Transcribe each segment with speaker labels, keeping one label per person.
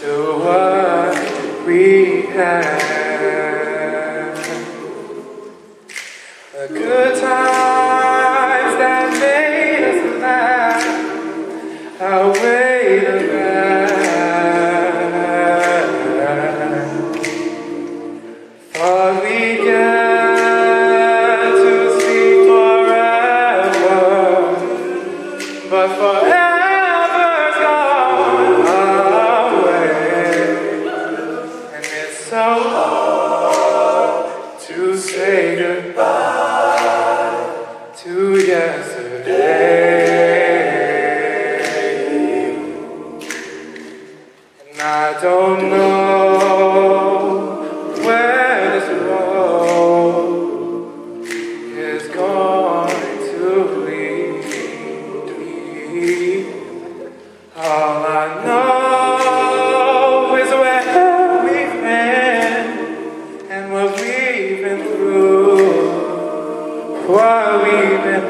Speaker 1: to what we have. long to say goodbye to yesterday. And I don't know where this road is going to lead me.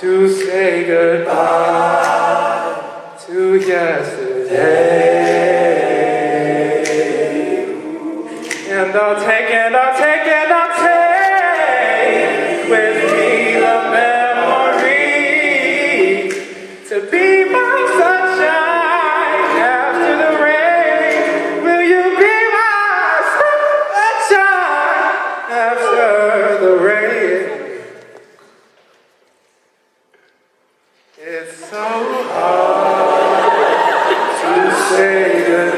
Speaker 1: to say goodbye to yesterday. And I'll take, and I'll take, and I'll take with me the memory to be. It's so hard to say goodbye.